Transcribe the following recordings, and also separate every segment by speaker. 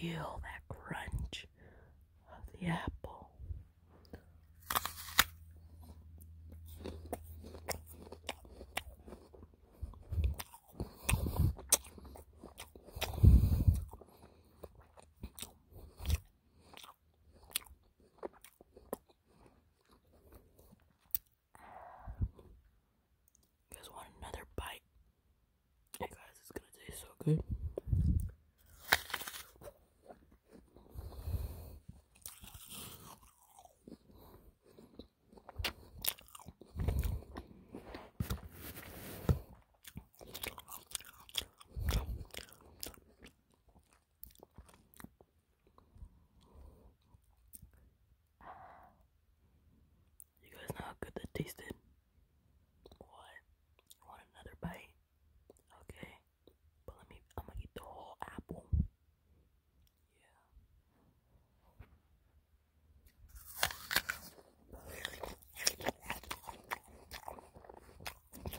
Speaker 1: feel that crunch of the apple. You guys want another bite? Hey guys, it's gonna taste so good. You guys know how good that tasted? What? Want another bite? Okay. But let me, I'm gonna eat the whole apple. Yeah.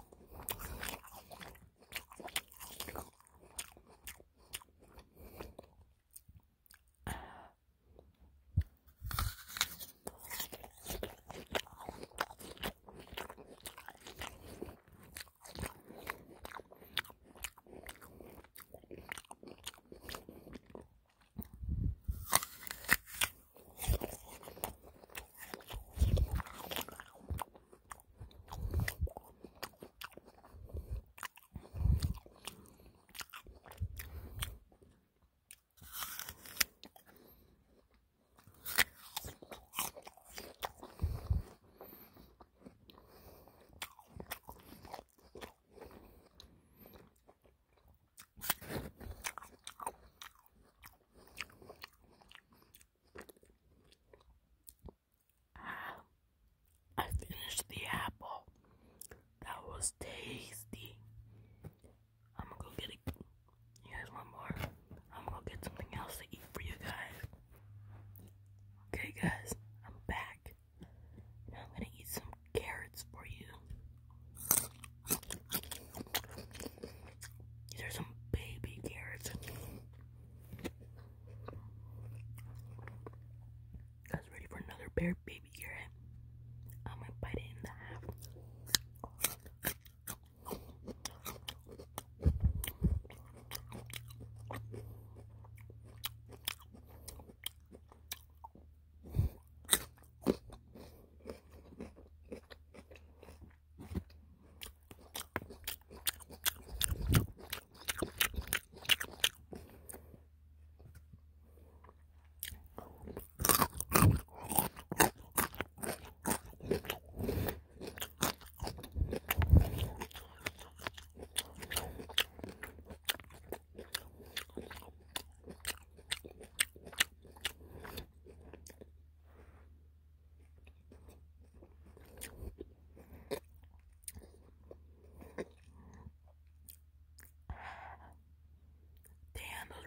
Speaker 1: I finished the apple. That was tasty. I'm gonna go get it. You guys want more? I'm gonna get something else to eat for you guys. Okay, guys, I'm back. I'm gonna eat some carrots for you. These are some baby carrots. Guys, ready for another bear baby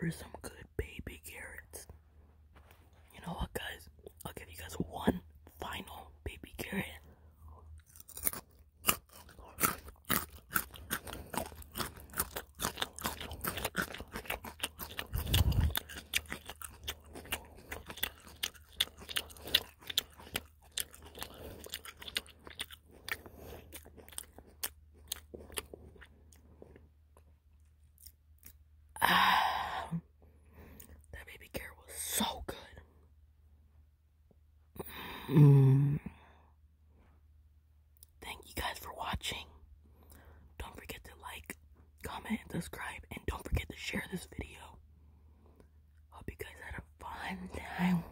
Speaker 1: Were some good baby carrots. You know what, guys? I'll give you guys one final baby carrot. Ah, that baby carrot was so good. Mm. Thank you guys for watching. Don't forget to like, comment, and subscribe, and don't forget to share this video. Hope you guys had a fun time.